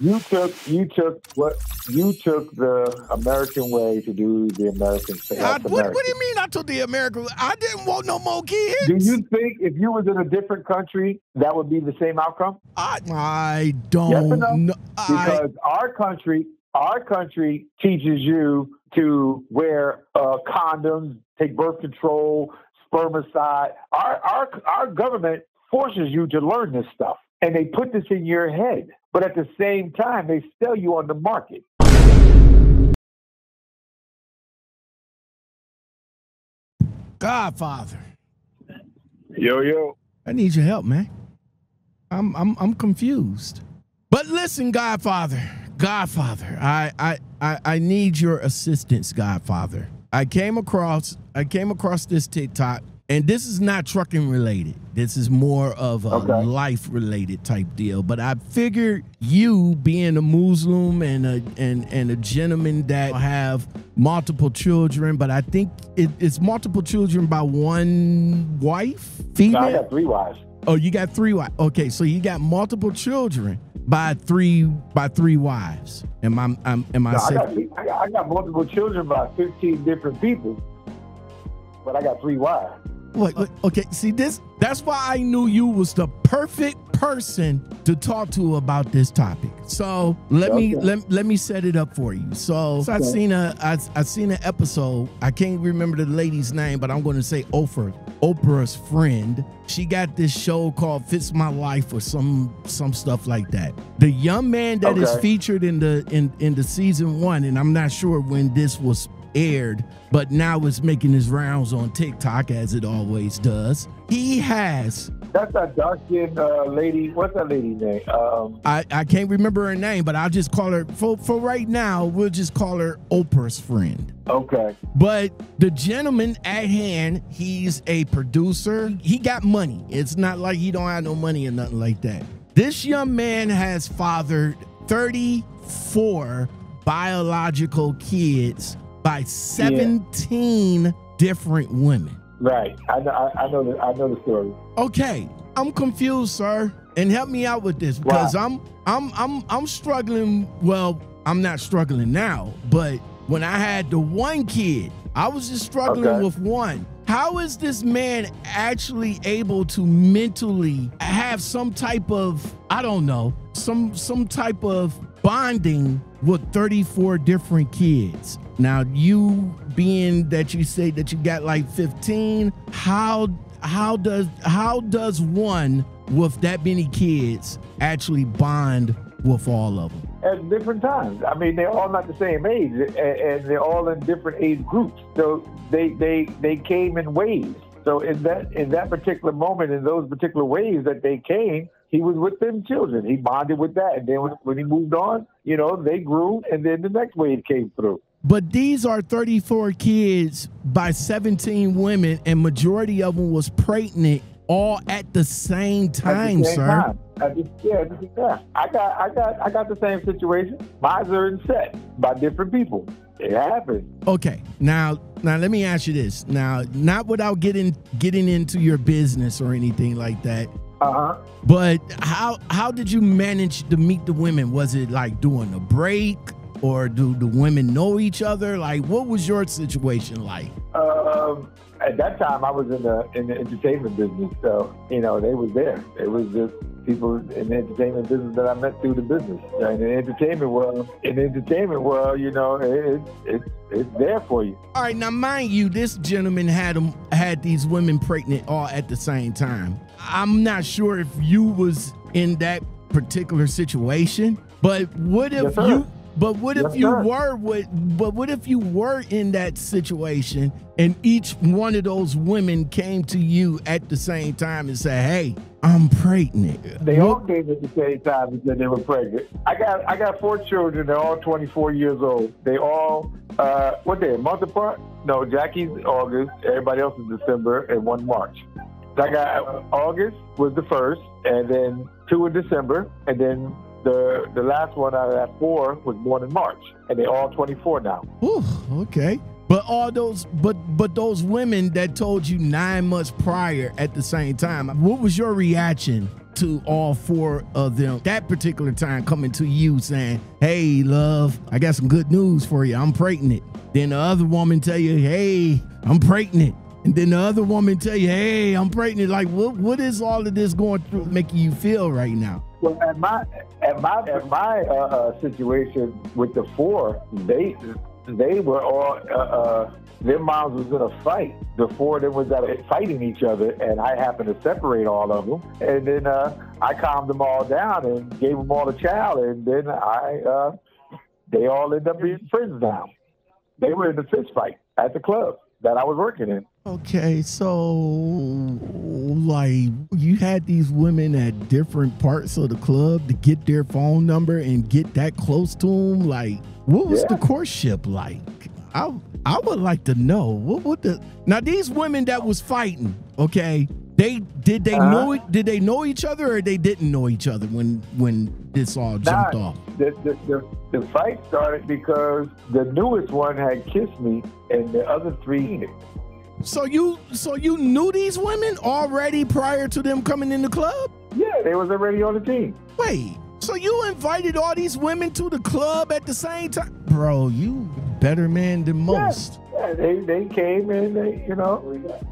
You took you took what you took the American way to do the American thing. I, That's what, what do you mean I took the American? I didn't want no more kids. Do you think if you was in a different country, that would be the same outcome? I, I don't Yes no? know. I, Because our country, our country teaches you to wear uh, condoms, take birth control, spermicide. Our our our government forces you to learn this stuff, and they put this in your head. But at the same time, they sell you on the market. Godfather, Yo yo. I need your help, man. I'm I'm I'm confused. But listen, Godfather, Godfather, I I I, I need your assistance, Godfather. I came across I came across this TikTok, and this is not trucking related. This is more of a Okay. life related type deal. But I figured you being a Muslim and a and and a gentleman that have multiple children, but I think it, it's multiple children by one wife, No, female. I got three wives. Oh, you got three wives. Okay, so you got multiple children by three by three wives. Am I am, am I No, I safe? got, I got I got multiple children by fifteen different people, but I got three wives. Wait, wait, okay, see this that's why I knew you was the perfect person to talk to about this topic. So let me Okay. let, let me set it up for you. So, I Okay. seen a I, I seen an episode. I can't remember the lady's name, but I'm gonna say Oprah. Oprah's friend. She got this show called Fix My Life or some some stuff like that. The young man that is Okay. featured in the in in the season one, and I'm not sure when this was aired, but now it's making his rounds on TikTok as it always does. He has That's that dark skinned uh, lady. What's that lady name? Um, I, I can't remember her name, but I'll just call her for for right now, we'll just call her Oprah's friend. okay. But the gentleman at hand, he's a producer. He got money. It's not like he don't have no money or nothing like that. This young man has fathered 34 biological kids by 17 different women. Right. I know. I, I know. The, I know the story. Okay, I'm confused, sir, and help me out with this because I'm I'm I'm I'm struggling. Well, I'm not struggling now, but when I had the one kid, I was just struggling Okay. with one. How is this man actually able to mentally have some type of I don't know, some some type of bonding with 34 different kids? Now, you being that you say that you got like 15, how how does how does one with that many kids actually bond with all of them? At different times. I mean, they're all not the same age, and, they're all in different age groups. So they they they came in waves. So in that in that particular moment, in those particular waves that they came, he was with them children. He bonded with that, and then when, when he moved on, you know, they grew, and then the next wave came through. But these are 34 kids by 17 women, and majority of them was pregnant all at the same At the time, same sir. time. Yeah, yeah. I got, I got, I got the same situation. Mine are in set by different people. It happens. Okay, now now let me ask you this. Now, not without getting getting into your business or anything like that, Uh huh. but how how did you manage to meet the women? Was it like doing a break, or do the women know each other? Like, what was your situation like? Um, at that time, I was in the in the entertainment business, so you know they was there. It was just people in the entertainment business that I met through the business. In the entertainment world, in the entertainment world, you know, it, it, it's there for you. All right, now mind you, this gentleman had them had these women pregnant all at the same time. I'm not sure if you was in that particular situation, but what if Yes, you but what if you sir. were with but what if you were in that situation and each one of those women came to you at the same time and said, "Hey, I'm pregnant." They all came at the same time and said they were pregnant. I got I got four children. They're all 24 years old. They all uh, what they a month apart? No, Jackie's August. Everybody else is December and one March. I got August was the first, and then two in December, and then the the last one out of that four was born in March, and they're all 24 now. Whew, okay. But all those but but those women that told you nine months prior at the same time, what was your reaction to all four of them that particular time coming to you saying, Hey, love, I got some good news for you. I'm pregnant. Then the other woman tell you, Hey, I'm pregnant. And then the other woman tell you, Hey, I'm pregnant. Like, what what is all of this going through making you feel right now? Well, at my at my at my uh, uh, situation with the four, they they were all uh, uh, their moms was in a fight. The four of them was a, fighting each other, and I happened to separate all of them. And then uh, I calmed them all down and gave them all a child, and then I uh, they all ended up being friends now. They were in the fist fight at the club that I was working in. Okay, so like you had these women at different parts of the club to get their phone number and get that close to them. Like, what was Yeah. the courtship like? I I would like to know what would the now these women that was fighting. Okay, they did they Uh-huh. know it? Did they know each other or they didn't know each other when when this all jumped Nah, off? The, the, the, the fight started because the newest one had kissed me, and the other three. So you so you knew these women already prior to them coming in the club? Yeah, they was already on the team. Wait, so you invited all these women to the club at the same time? Bro, you better man than most. Yeah, they they came and they, you know,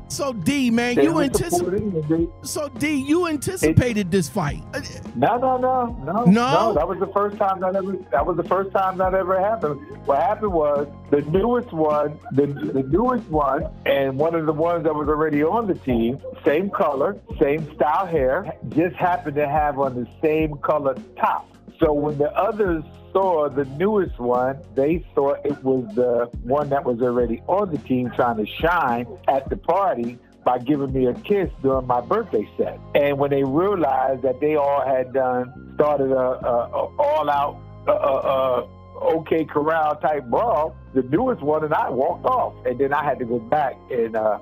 So D, man, you were anticipate supporting and they- so D, you anticipated this fight. Uh, No, no, no, no, No? That was the first time that ever. That was the first time that ever happened. What happened was the newest one, the the newest one, and one of the ones that was already on the team, same color, same style hair, just happened to have on the same color top. So when the others saw the newest one, they thought it was the one that was already on the team trying to shine at the party by giving me a kiss during my birthday set. And when they realized that they all had done started a, a, a all out uh, uh, uh, OK Corral type brawl, the newest one and I walked off, and then I had to go back and. Uh,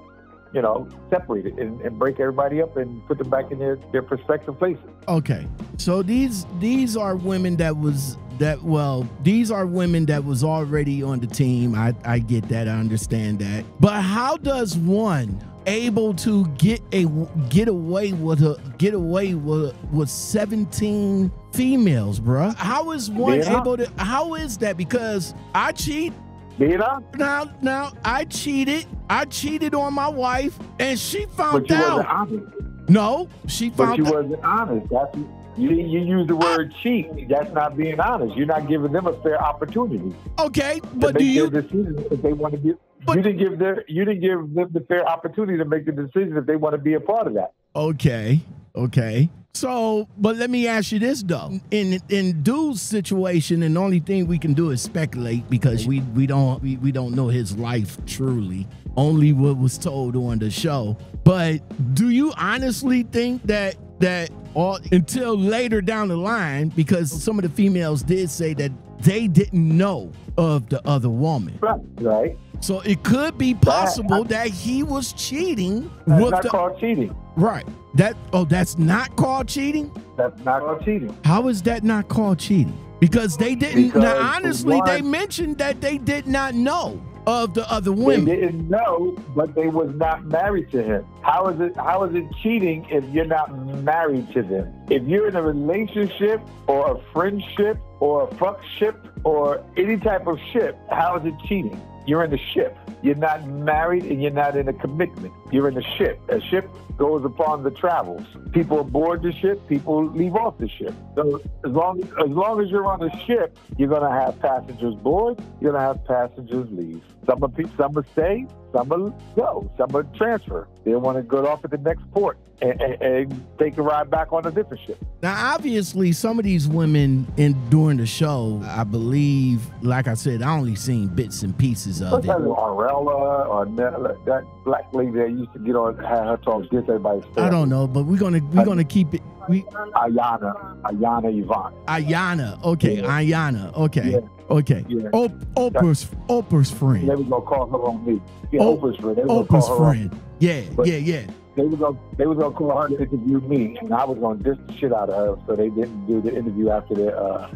you know, separate it and, and break everybody up and put them back in their, their prospective places. Okay. So these these are women that was that well, these are women that was already on the team. I I get that. I understand that. But how does one able to get a get away with a get away with with 17 females, bruh? How is one Yeah. able to how is that because I cheat You know? now now I cheated. I cheated on my wife and she found But you wasn't out. honest. No, she But found you out. wasn't honest. That's you, you use the word cheat. That's not being honest. You're not giving them a fair opportunity Okay, but do you if they want to give. But- you didn't give their you didn't give them the fair opportunity to make the decision if they want to be a part of that. Okay. Okay. So, but let me ask you this though. In in Dude's situation, and the only thing we can do is speculate because we we don't we, we don't know his life truly. Only what was told on the show. But do you honestly think that that all until later down the line, because some of the females did say that they didn't know of the other woman. Right. So it could be possible that he was cheating That's with not the called cheating. Right. That oh, that's not called cheating. That's not called cheating. How is that not called cheating? Because they didn't. Because now, honestly, they mentioned that they did not know of the other women. They didn't know, but they was not married to him. How is it? How is it cheating if you're not married to them? If you're in a relationship or a friendship or a fuck ship or any type of ship, how is it cheating? You're in the ship. You're not married and you're not in a commitment. You're in a ship. A ship goes upon the travels. People aboard the ship. People leave off the ship. So as long as long as you're on the ship, you're gonna have passengers board. You're gonna have passengers leave. Some will, some will stay. Some will go. Some will transfer. They want to go off at the next port and, and, and take a ride back on a different ship. Now, obviously, some of these women in during the show, I believe, like I said, I only seen bits and pieces of What's it. Arella or Nella, that black lady that used to get on, have her talk, diss everybody's I don't know, but we're gonna we're gonna keep it. We Ayana, Ayana Yvonne. Ayana, okay, Yeah. Ayana, okay, Yeah. okay. Yeah. Op- Oprah's Oprah's They friend, was gonna call her on me. Yeah, Oh, Oprah's friend. They Oprah's friend. Yeah, But- yeah, yeah. They was gonna they was gonna call her to interview me, and I was gonna diss the shit out of her. So they didn't do the interview after the uh,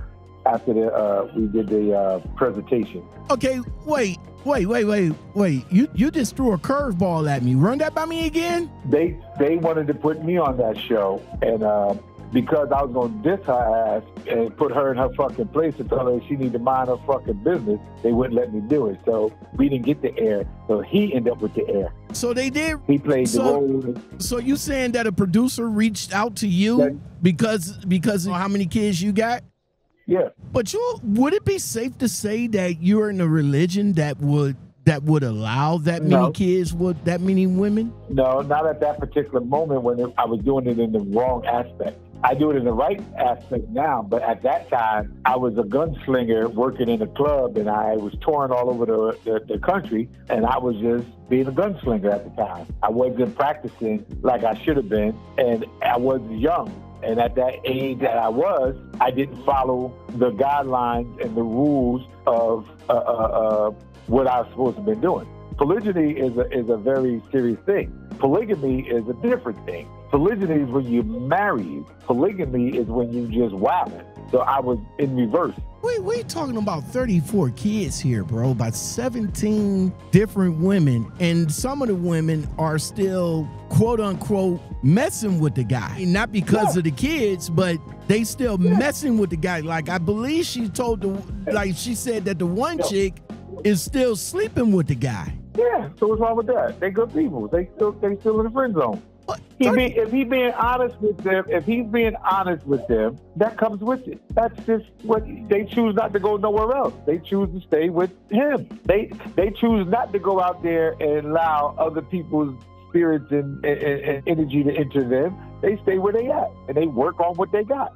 after the uh, we did the uh, presentation. Okay, wait, wait, wait, wait, wait. You you just threw a curveball at me. Run that by me again. They they wanted to put me on that show, and uh, because I was going to diss her ass and put her in her fucking place and tell her she need to mind her fucking business, they wouldn't let me do it. So we didn't get the air. So he ended up with the air. So they did. He played so, the role. So you saying that a producer reached out to you that, because because of how many kids you got? Yeah. But you would it be safe to say that you're in a religion that would that would allow that many no. kids with that many women? No, not at that particular moment when I was doing it in the wrong aspect. I do it in the right aspect now, but at that time, I was a gunslinger working in a club and I was touring all over the, the, the, country and I was just being a gunslinger at the time. I wasn't practicing like I should have been and I was young. And at that age that I was, I didn't follow the guidelines and the rules of uh, uh, uh, what I was supposed to be doing. Polygyny is a, is a very serious thing. Polygamy is a different thing. Polygyny is when you marry. Polygamy is when you just wow. So I was in reverse. We we talking about 34 kids here, bro. About 17 different women, and some of the women are still quote unquote messing with the guy. Not because yeah. of the kids, but they still yeah. messing with the guy. Like I believe she told the like she said that the one yeah. chick is still sleeping with the guy. Yeah, so what's wrong with that? They good people. They still they still in the friend zone. He be, if he's being honest with them, if he's being honest with them, that comes with it. That's just what they choose not to go nowhere else. They choose to stay with him. They they choose not to go out there and allow other people's spirits and, and, and energy to enter them. They stay where they at and they work on what they got.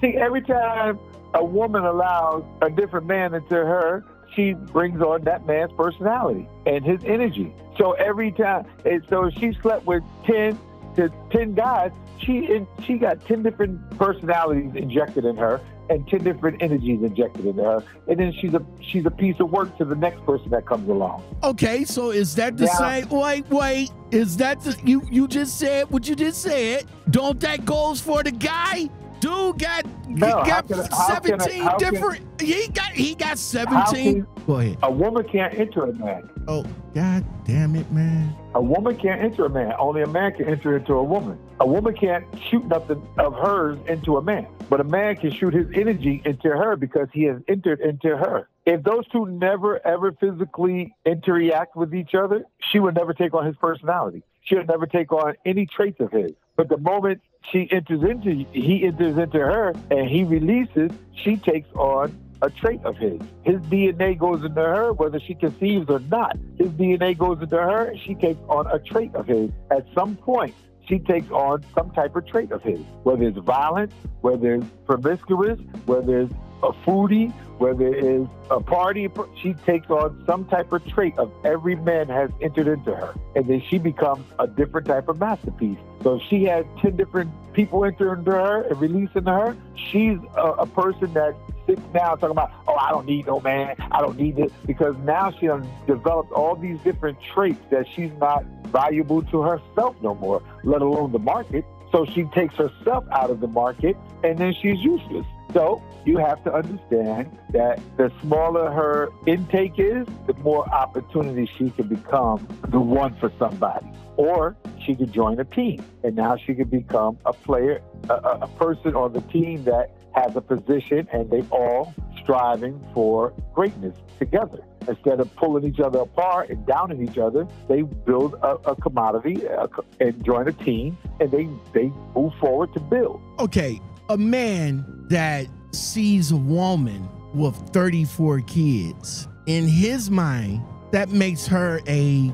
See, every time a woman allows a different man into her, she brings on that man's personality and his energy. So every time, and so she slept with 10 to 10 guys, she she got 10 different personalities injected in her and 10 different energies injected into her. And then she's a she's a piece of work to the next person that comes along. Okay, so is that the now, same? Wait, wait. Is that the, you? You just said what you just said. Don't that goes for the guy? Dude got no, he got can, 17 I, different. Can, he got he got 17. Go ahead. A woman can't enter a man. Oh, god damn it, man. A woman can't enter a man. Only a man can enter into a woman. A woman can't shoot nothing of hers into a man, but a man can shoot his energy into her because he has entered into her. If those two never ever physically interact with each other, she would never take on his personality. She would never take on any traits of his. But the moment she enters into, he enters into her and he releases, she takes on a trait of his. His DNA goes into her, whether she conceives or not. His DNA goes into her, she takes on a trait of his. At some point, she takes on some type of trait of his, whether it's violent, whether it's promiscuous, whether it's a foodie, whether it's a party, she takes on some type of trait of every man has entered into her. And then she becomes a different type of masterpiece. So she had 10 different people enter into her and release into her, she's a, a person that sits now talking about, oh, I don't need no man, I don't need this, because now she has developed all these different traits that she's not valuable to herself no more, let alone the market. So she takes herself out of the market and then she's useless. So you have to understand that the smaller her intake is, the more opportunity she can become the one for somebody. Or she could join a team and now she could become a player, a, a person on the team that has a position and they all striving for greatness together. Instead of pulling each other apart and downing each other, they build a, a commodity uh, a, and join a team and they, they move forward to build. Okay, a man that sees a woman with 34 kids, in his mind, that makes her a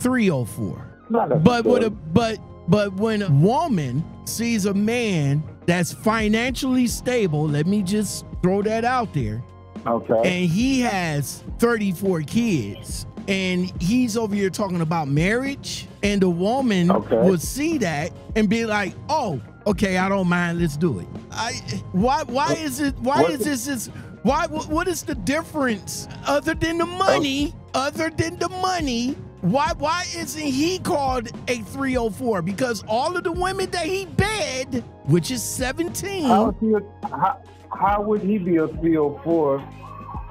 304. But what a but but when a woman sees a man that's financially stable, let me just throw that out there. Okay. And he has 34 kids. And he's over here talking about marriage. And the woman okay. would see that and be like, oh, okay, I don't mind. Let's do it. I why why is it why is this is why what is the difference other than the oh. money? Other than the money, why why isn't he called a 304? Because all of the women that he bed, which is 17. How, he how, how would he be a 304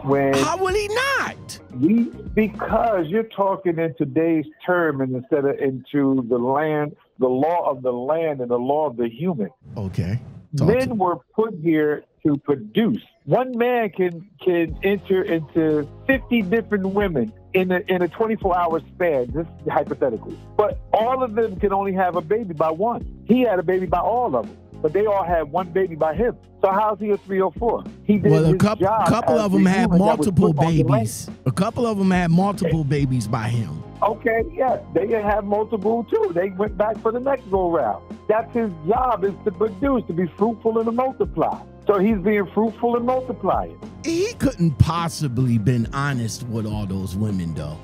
when How would he not? We because you're talking in today's term and instead of into the land the law of the land and the law of the human. Okay. Talk Men to- were put here to produce. One man can can enter into 50 different women in a, in a 24 hour span, just hypothetically. But all of them can only have a baby by one. He had a baby by all of them, but they all had one baby by him. So how's he a 304? He did well, a couple, couple of them had multiple babies. A couple of them had multiple babies by him. Okay, yes, they have multiple too. They went back for the next go round. That's his job is to produce, to be fruitful and to multiply. So he's being fruitful and multiplying. He couldn't possibly been honest with all those women though.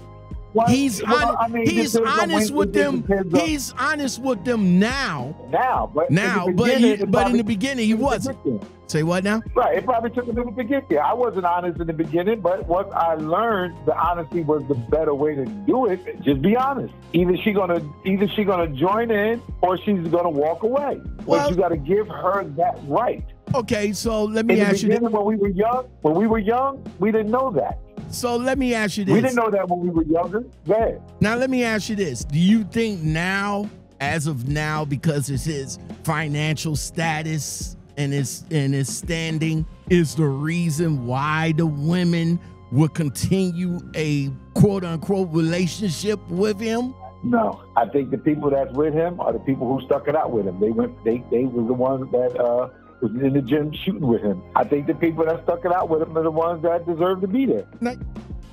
Well, he's well, on, I mean, he's honest with them. He's honest with them now. Now, but now, but he, but in the beginning he wasn't. Say what now? Right. It probably took a minute to get there. I wasn't honest in the beginning, but once I learned the honesty was the better way to do it, just be honest. Either she gonna either she gonna join in or she's gonna walk away. Well, but you got to give her that right. Okay, so let me in ask you. When we were young, when we were young, we didn't know that. So let me ask you this. We didn't know that when we were younger. Ahead. Now let me ask you this. Do you think now, as of now, because it's his financial status and his and his standing, is the reason why the women would continue a quote unquote relationship with him? No, I think the people that's with him are the people who stuck it out with him. They went, they they were the ones that uh, was in the gym shooting with him. I think the people that stuck it out with him are the ones that deserve to be there. Now,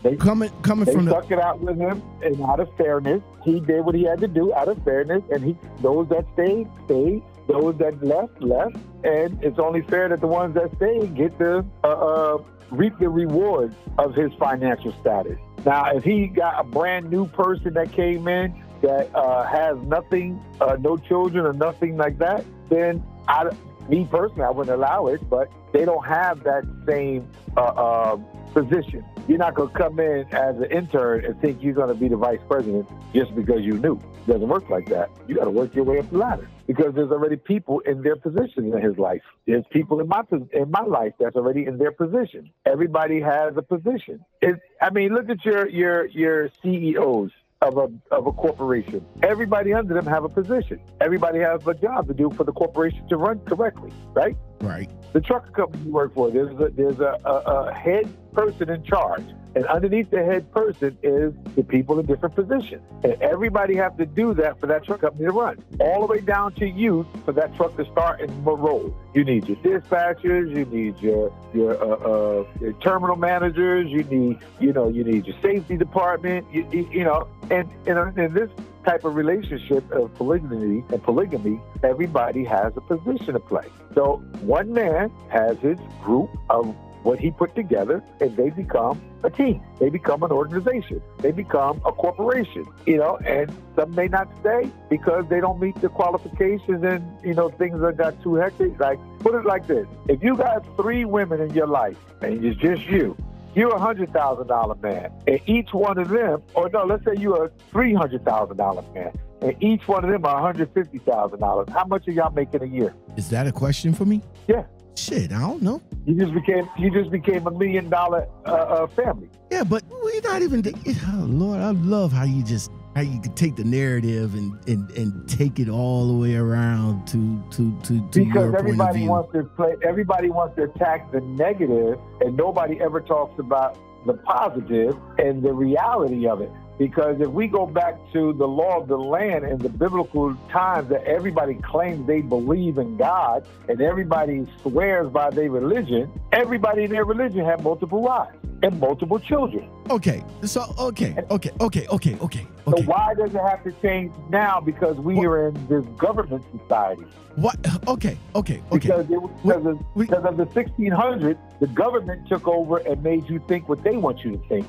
they coming coming they from stuck the... it out with him, and out of fairness, he did what he had to do out of fairness, and he those that stayed stayed, those that left left, and it's only fair that the ones that stayed get the uh, uh, reap the rewards of his financial status. Now, if he got a brand new person that came in that uh, has nothing, uh, no children or nothing like that, then I, me personally, I wouldn't allow it, but they don't have that same uh, uh, position. You're not going to come in as an intern and think you're going to be the vice president just because you knew. It doesn't work like that. You got to work your way up the ladder because there's already people in their position in his life. There's people in my in my life that's already in their position. Everybody has a position. It, I mean, look at your your your CEOs of a of a corporation. Everybody under them have a position. Everybody has a job to do for the corporation to run correctly, right? Right. The trucker company you work for, there's a, there's a, a, a head person in charge. And underneath the head person is the people in different positions. And everybody have to do that for that truck company to run. All the way down to you for that truck to start and roll. You need your dispatchers, you need your your, uh, uh, your terminal managers, you need you know you need your safety department, you, you know, and, and in this type of relationship of polygamy and polygamy, everybody has a position to play. So one man has his group of what he put together, and they become a team. They become an organization. They become a corporation, you know, and some may not stay because they don't meet the qualifications and, you know, things that got too hectic. Like, put it like this. If you got three women in your life and it's just you, you're a hundred thousand dollar man, and each one of them, or no, let's say you're a three hundred thousand dollar man, and each one of them are one hundred fifty thousand dollars. How much are y'all making a year? Is that a question for me? Yeah. Shit, I don't know. You just became you just became a million dollar uh, uh, family. Yeah, but we're not even. Oh Lord, I love how you just how you can take the narrative and, and, and take it all the way around to to to, to because everybody wants to play everybody wants to attack the negative and nobody ever talks about the positive and the reality of it because if we go back to the law of the land in the biblical times that everybody claims they believe in God and everybody swears by their religion, everybody in their religion had multiple wives and multiple children. Okay, so okay, okay, okay, okay, okay. So why does it have to change now? Because we what? are in this government society. What? Okay, okay, okay. Because, it, because, of, because of the 1600s, the government took over and made you think what they want you to think.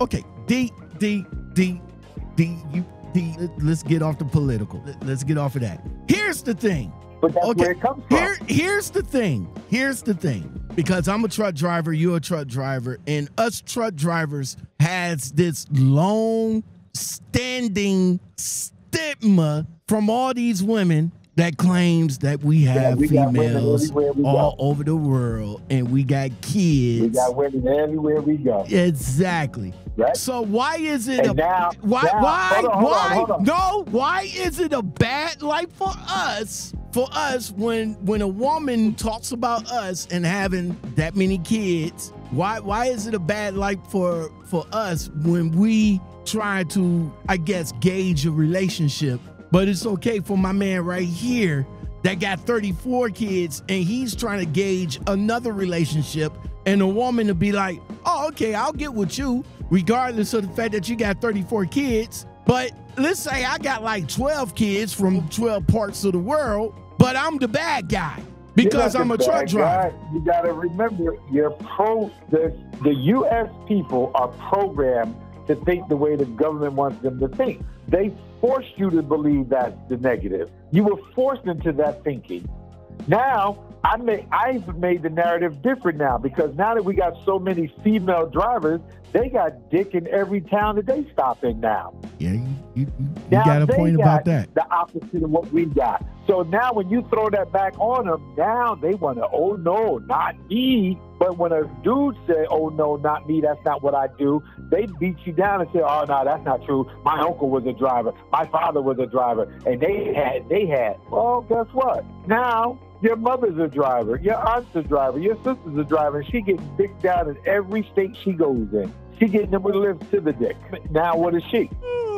Okay, D D D D you. Let's get off the political. Let's get off of that. Here's the thing. But that's okay. where it comes from. Here, here's the thing. Here's the thing. Because I'm a truck driver, you're a truck driver, and us truck drivers has this long standing stigma from all these women that claims that we have we females all go. over the world and we got kids. We got women everywhere we go. exactly. Right? So why is it a now- why now- why hold on, hold on, why hold on. no why is it a bad life for us for us when when a woman talks about us and having that many kids why why is it a bad life for for us when we try to I guess gauge a relationship but it's okay for my man right here that got 34 kids and he's trying to gauge another relationship and a woman to be like, oh, okay, I'll get with you, regardless of the fact that you got 34 kids. But let's say I got like 12 kids from 12 parts of the world, but I'm the bad guy because I'm a truck driver. guy. You got to remember, you're pro. The the U.S. people are programmed to think the way the government wants them to think. They forced you to believe that's the negative. You were forced into that thinking. Now, I may, I've made the narrative different now because now that we got so many female drivers, they got dick in every town that they stop in now. Yeah, you, you, you Now got a point got about that. The opposite of what we got. So now when you throw that back on them, now they want to, oh no, not me. But when a dude say, oh no, not me, that's not what I do, they beat you down and say, oh no, that's not true. My uncle was a driver. My father was a driver. And they had, they had. Well, guess what? Now your mother's a driver. Your aunt's a driver. Your sister's a driver. And she gets dick down in every state she goes in. She getting them with lift to the dick. Now what is she?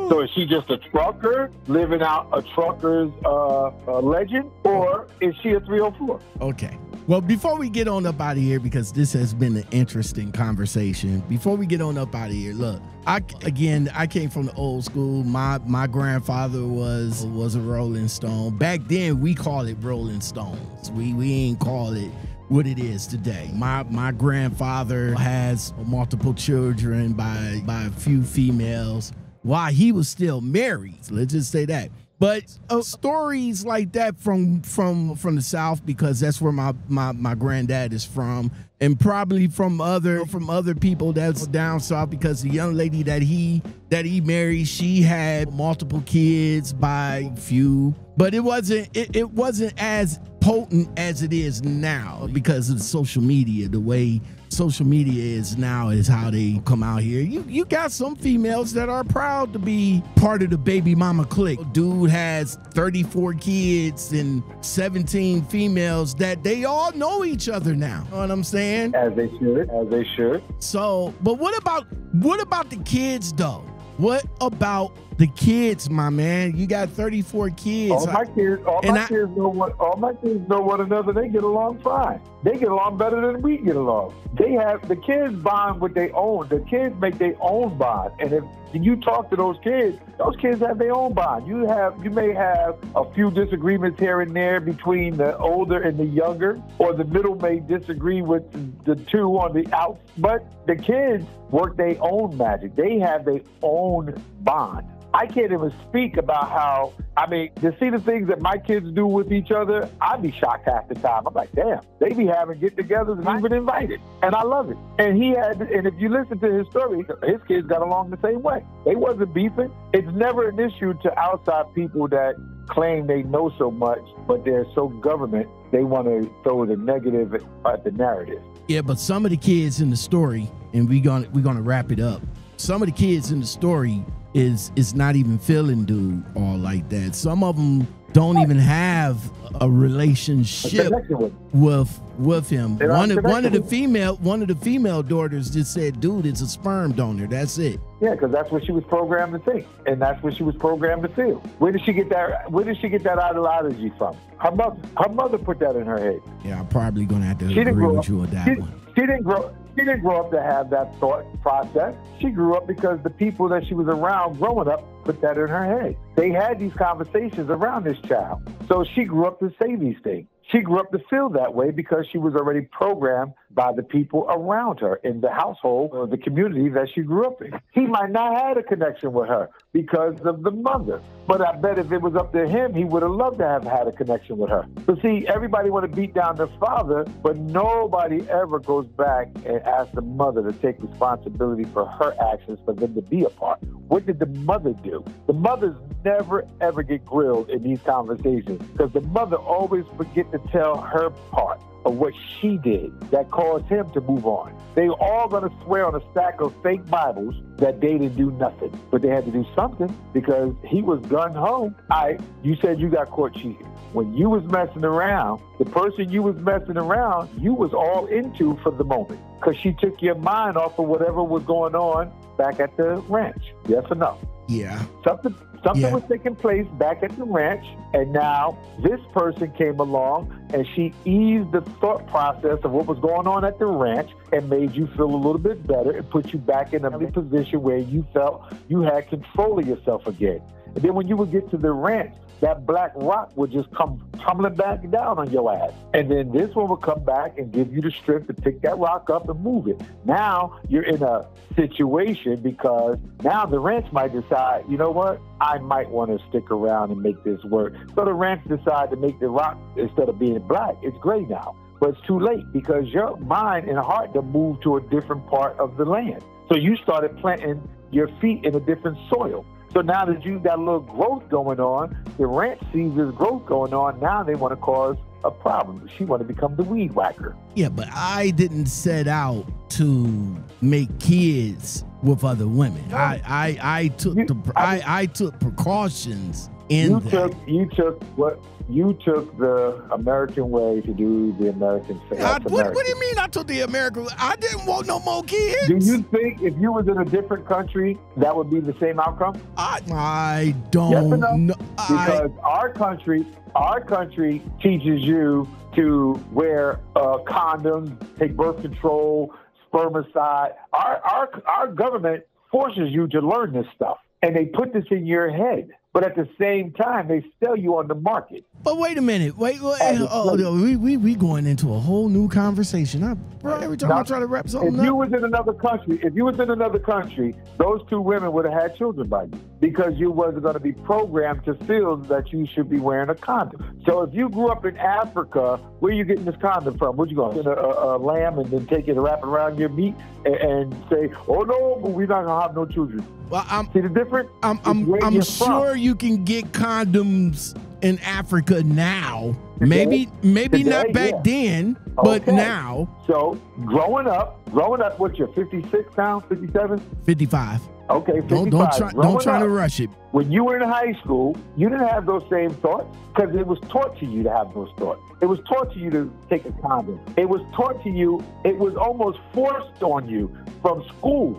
So is she just a trucker living out a trucker's uh, uh, legend, or is she a 304? Okay. Well, before we get on up out of here, because this has been an interesting conversation. Before we get on up out of here, look, I again, I came from the old school. My my grandfather was was a Rolling Stone. Back then, we called it Rolling Stones. We we ain't call it what it is today. My my grandfather has multiple children by by a few females while he was still married. Let's just say that. But uh, stories like that from from from the South because that's where my my my granddad is from, and probably from other from other people that's down south because the young lady that he that he married, she had multiple kids by few, but it wasn't it, it wasn't as potent as it is now because of social media. The way social media is now is how they come out here. You you got some females that are proud to be part of the baby mama clique. Dude has 34 kids and 17 females that they all know each other now. Know what I'm saying? As they should, as they should. So, but what about what about the kids though? What about the kids, my man? You got 34 kids. All my kids, all And my I- kids know what. All my kids know one another. They get along fine. They get along better than we get along. They have the kids bond with their own. The kids make their own bond. And if you talk to those kids, those kids have their own bond. You have, you may have a few disagreements here and there between the older and the younger, or the middle may disagree with the two on the out. But the kids work their own magic. They have their own bond. I can't even speak about how, I mean, to see the things that my kids do with each other, I'd be shocked half the time. I'm like, damn, they be having get togethers and even invited. And I love it. And he had, and if you listen to his story, his kids got along the same way. They wasn't beefing. It's never an issue to outside people that claim they know so much, but they're so government, they want to throw the negative at the narrative. Yeah, but some of the kids in the story, and we gonna we gonna wrap it up. Some of the kids in the story is is not even feeling dude all like that. Some of them don't even have a A relationship connection with with with him. They're One of one of the female one of the female daughters just said, "Dude, it's a sperm donor. That's it." Yeah, because that's what she was programmed to think, and that's what she was programmed to feel. Where did she get that? Where did she get that ideology from? Her mother. Her mother put that in her head. Yeah, I'm probably gonna have to She agree with up. you on that she, one. she didn't grow. She didn't grow up to have that thought process. She grew up because the people that she was around growing up put that in her head. They had these conversations around this child, so she grew up to say these things. She grew up to feel that way because she was already programmed by the people around her in the household or the community that she grew up in. He might not have had a connection with her because of the mother. But I bet if it was up to him, he would have loved to have had a connection with her. But see, everybody want to beat down the father, but nobody ever goes back and asks the mother to take responsibility for her actions for them to be apart. What did the mother do? The mothers never ever get grilled in these conversations because the mother always forget to tell her part of what she did that caused him to move on. They were all going to swear on a stack of fake Bibles that they didn't do nothing, but they had to do something because he was gun ho. I, you said you got caught cheating. When you was messing around, the person you was messing around, you was all into for the moment because she took your mind off of whatever was going on back at the ranch. Yes or no? Yeah. Something something Yeah. was taking place back at the ranch, and now this person came along and she eased the thought process of what was going on at the ranch and made you feel a little bit better and put you back in a position where you felt you had control of yourself again. And then when you would get to the ranch, that black rock would just come tumbling back down on your ass. And then this one would come back and give you the strength to pick that rock up and move it. Now you're in a situation because now the ranch might decide, you know what, I might want to stick around and make this work. So the ranch decide to make the rock, instead of being black, it's gray now. But it's too late because your mind and heart to move to a different part of the land. So you started planting your feet in a different soil. So now that you've got a little growth going on, the ranch sees this growth going on. Now they want to cause a problem. She want to become the weed whacker. Yeah, but I didn't set out to make kids with other women. I I, I took You- the I- I, I took precautions in You that. took you took what you took the American way to do the American thing. What, what do you mean I took the American? I didn't want no more kids. Do you think if you was in a different country that would be the same outcome? I, I don't Yes or no? know. I, Because our country, our country teaches you to wear uh, condoms, take birth control, spermicide. Our, our our government forces you to learn this stuff, and they put this in your head. But at the same time, they sell you on the market. But wait a minute. Wait, wait oh, no, we, we we going into a whole new conversation. I, bro, every time I try to wrap something If something you was in another country, if you was in another country, those two women would have had children by you because you wasn't going to be programmed to feel that you should be wearing a condom. So if you grew up in Africa, where are you getting this condom from? What you going to get a, a, a lamb and then take it and wrap it around your meat and, and say, "Oh no, we're not going to have no children." Well, I'm See the difference? I'm I'm, I'm sure from. you can get condoms in Africa now. Today? Maybe maybe Today, not back yeah. then, but Okay. now So growing up, growing up, what you're 56 now, 57? 55. Okay, 55. Don't don't try don't try to rush it. When you were in high school, you didn't have those same thoughts because it was taught to you to have those thoughts. It was taught to you to take a condom. It was taught to you, it was almost forced on you from school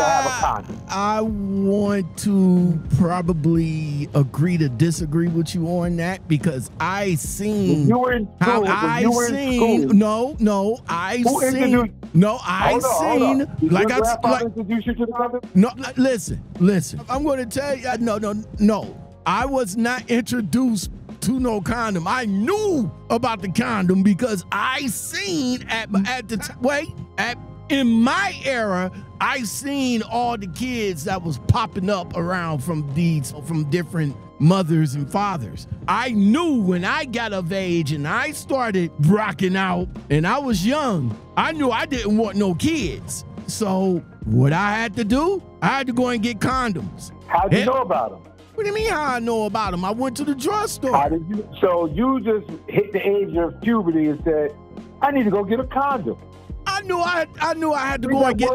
have a I, condom. I want to probably agree to disagree with you on that because I When seen you were in school, when I you were in school, no no I Who seen no I hold seen on. Like I like introduce you to the condom? No, listen, listen. I'm going to tell you, no, no, no. I was not introduced to no condom. I knew about the condom because I seen at at the wait at in my era. I seen all the kids that was popping up around from these from different mothers and fathers. I knew when I got of age and I started rocking out and I was young. I knew I didn't want no kids. So what I had to do, I had to go and get condoms. How did you Yeah. know about them? What do you mean how I know about them? I went to the How drugstore. did you? So you just hit the age of puberty and said, "I need to go get a condom." I knew I I knew I had to go and get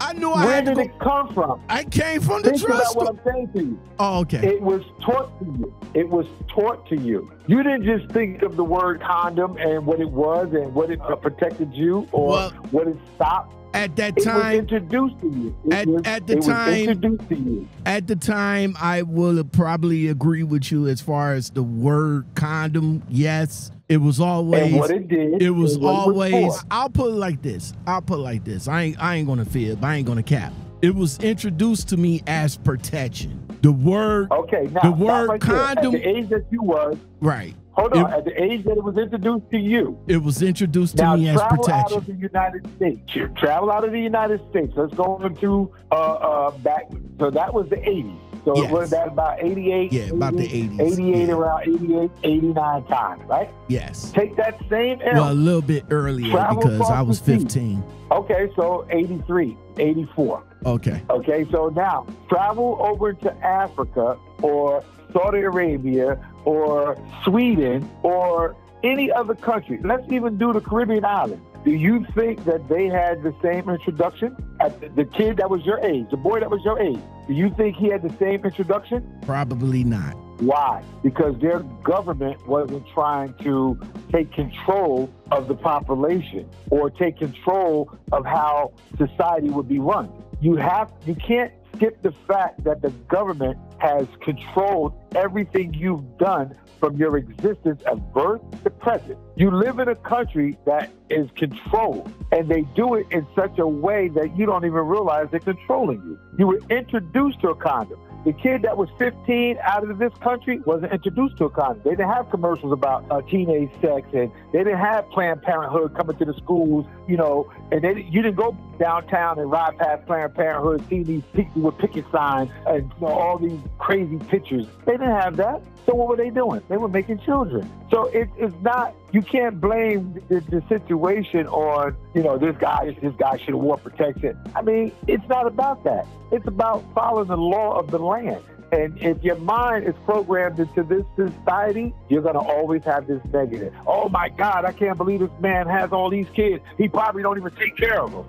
I knew I had to Where did it come from? I came from the Think about what I'm saying to you. Oh, okay. It was taught to you. It was taught to you. You didn't just think of the word condom and what it was and what it uh, protected you or Well, what it stopped. At that It was time, introduced to you. It At- was, at the time- introduced to you. at the time, I will probably agree with you as far as the word condom. Yes, it was always And what it did. It was and what always. I'll put it like this. I'll put it like this. I ain't. I ain't gonna fib. I ain't gonna cap. It was introduced to me as protection. The word. Okay, now The word right condom- At the age that you was, Right. hold on. It- at the age that it was introduced to you, It was introduced to now me as travel out protection. of the United States. Travel out of the United States. Let's go into uh, uh, back. So that was the 80s. So Yes. was that about 88? Yeah, about the 80s, 88 yeah. around 88, 89 times, right? Yes. Take that same. Well, a little bit earlier Travel because I was 15. okay, so 83, 84. Okay. Okay, so now travel over to Africa or Saudi Arabia or Sweden or any other country. Let's even do the Caribbean islands. Do you think that they had the same introduction? The, the kid that was your age, the boy that was your age, do you think he had the same introduction? Probably not. Why? Because their government wasn't trying to take control of the population or take control of how society would be run. You have you can't skip the fact that the government has controlled everything you've done from your existence of birth to present. You live in a country that is controlled, and they do it in such a way that you don't even realize they're controlling you. You were introduced to a condom. The kid that was 15 out of this country wasn't introduced to a condom. They didn't have commercials about uh, teenage sex, and they didn't have Planned Parenthood coming to the schools, you know. And they, you didn't go downtown and ride past Planned Parenthood, see these people with picket signs and you know, all these crazy pictures. They didn't have that. So what were they doing? They were making children. So it, it's not. You can't blame the, the situation on you know this guy. This guy should have wore protection. I mean, it's not about that. It's about following the law of the land. And if your mind is programmed into this society, you're going to always have this negative. Oh my God, I can't believe this man has all these kids. He probably don't even take care of them.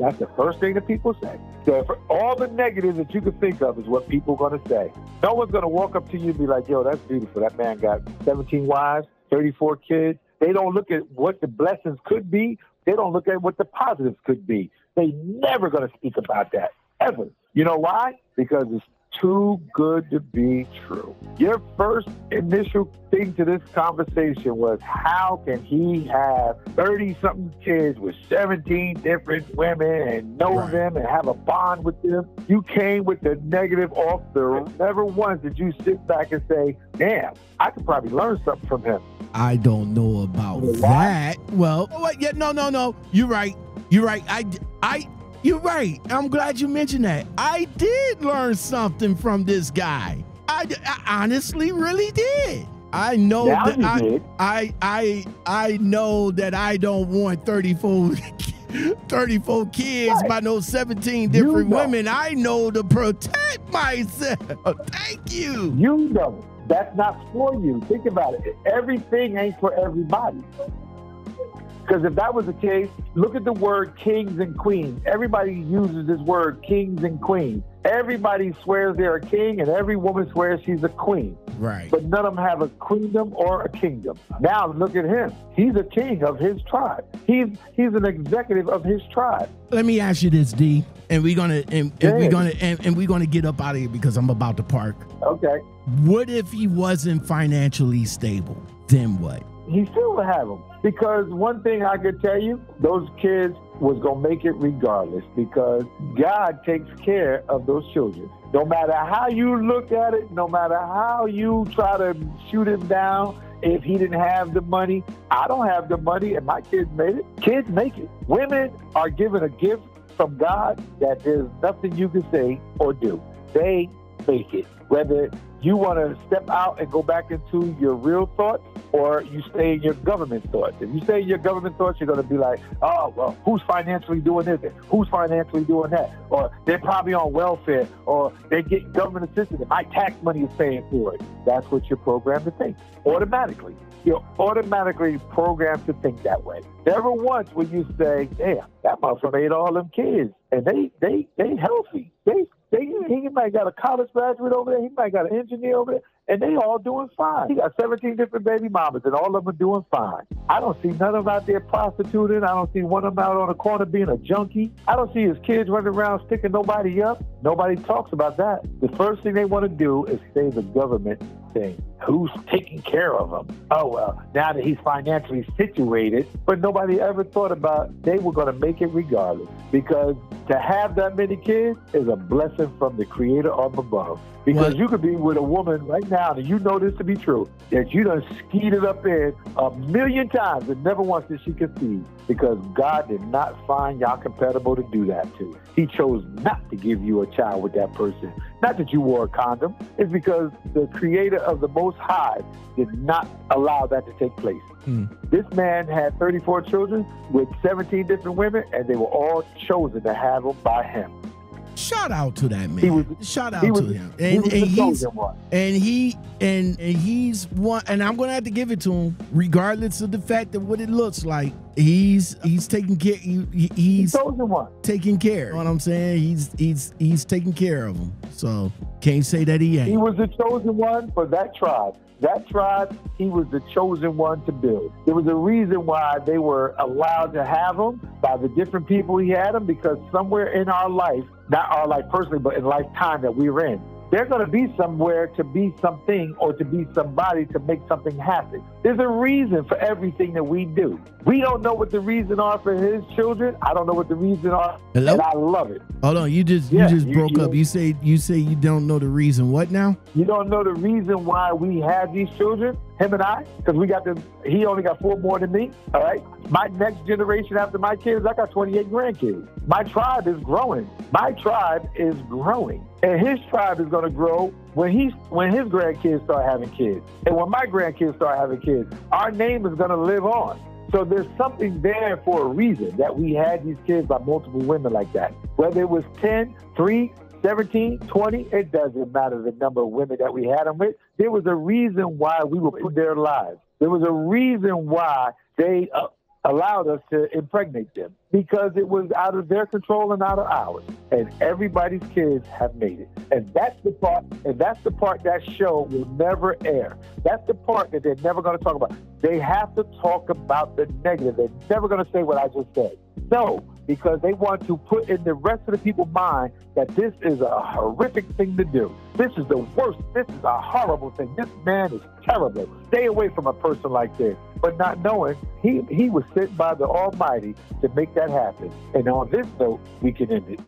That's the first thing that people say. So for all the negatives that you can think of is what people are going to say. No one's going to walk up to you and be like, yo, that's beautiful. That man got 17 wives, 34 kids. They don't look at what the blessings could be. They don't look at what the positives could be. They never going to speak about that, ever. You know why? Because it's too good to be true. Your first initial thing to this conversation was how can he have 30 something kids with 17 different women and know Right. them and have a bond with them? You came with the negative off the never once did you sit back and say, damn, I could probably learn something from him. I don't know about why? that. Well, oh, wait, yeah, no, no, no. You're right. You're right. I, I, you're right. I'm glad you mentioned that. I did learn something from this guy. I, I honestly really did. I know now that I. I, I, I know that I don't want 34, 34 kids Right. by no 17 You different know. women. I know to protect myself. Thank you. You know, that's not for you. Think about it. Everything ain't for everybody. Because if that was the case, look at the word kings and queens. Everybody uses this word kings and queens. Everybody swears they're a king, and every woman swears she's a queen. Right. But none of them have a queendom or a kingdom. Now look at him. He's a king of his tribe. He's he's an executive of his tribe. Let me ask you this, D, and we're gonna and, and Yeah. we're gonna and, and we're gonna get up out of here because I'm about to park. Okay. What if he wasn't financially stable? Then what? He still would have them. Because one thing I could tell you, those kids was going to make it regardless because God takes care of those children. No matter how you look at it, no matter how you try to shoot him down, if he didn't have the money, I don't have the money and my kids made it. Kids make it. Women are given a gift from God that there's nothing you can say or do. They make it. Whether you want to step out and go back into your real thoughts or you stay in your government thoughts. If you stay in your government thoughts, you're going to be like, oh, well, who's financially doing this? And who's financially doing that? Or they're probably on welfare or they get government assistance my tax money is paying for it. That's what you're programmed to think automatically. You're automatically programmed to think that way. Never once will you say, damn, that motherfucker made all them kids and they, they, they healthy. They, they, he might got a college graduate over there. He might got an engineer over there, and they all doing fine. He got 17 different baby mamas, and all of them doing fine. I don't see none of them out there prostituting. I don't see one of them out on the corner being a junkie. I don't see his kids running around sticking nobody up. Nobody talks about that. The first thing they want to do is say the government thing. Who's taking care of him? Oh, well, now that he's financially situated, but nobody ever thought about they were going to make it regardless because to have that many kids is a blessing from the creator up above. Because Well- you could be with a woman right now, and you know this to be true, that you done skeeted up in a million times and never once did she conceive because God did not find y'all compatible to do that to. He chose not to give you a child with that person. Not that you wore a condom. It's because the creator of the Most High did not allow that to take place. Mm. This man had 34 children with 17 different women, and they were all chosen to have them by him. Shout out to that man. Was, Shout out was, to him. And, he and he's and he and and he's one and I'm gonna have to give it to him, regardless of the fact of what it looks like. He's he's taking care he, he's taking care. You know what I'm saying? He's he's he's taking care of him. So can't say that he ain't. He was the chosen one for that tribe. That tribe, he was the chosen one to build. There was a reason why they were allowed to have him by the different people he had him because somewhere in our life, not our life personally, but in lifetime that we're in, they're going to be somewhere to be something or to be somebody to make something happen. There's a reason for everything that we do. We don't know what the reason are for his children. I don't know what the reason are, Hello? and I love it. Hold on, you just yeah, you just broke you, up. You say you say you don't know the reason. What now? You don't know the reason why we have these children, him and I, because we got the. He only got four more than me. All right, my next generation after my kids, I got 28 grandkids. My tribe is growing. My tribe is growing and his tribe is going to grow when he when his grandkids start having kids, and when my grandkids start having kids. Our name is going to live on. So there's something there for a reason that we had these kids by multiple women like that. Whether it was 10, 3, 17, 20, it doesn't matter the number of women that we had them with. There was a reason why we were put their lives. There was a reason why they uh, allowed us to impregnate them because it was out of their control and out of ours. And everybody's kids have made it. And that's the part, and that's the part that show will never air. That's the part that they're never going to talk about. They have to talk about the negative. They're never going to say what I just said. No, because they want to put in the rest of the people's mind that this is a horrific thing to do. This is the worst. This is a horrible thing. This man is terrible. Stay away from a person like this. But not knowing he he was sent by the Almighty to make that happen. And on this note, we can end it.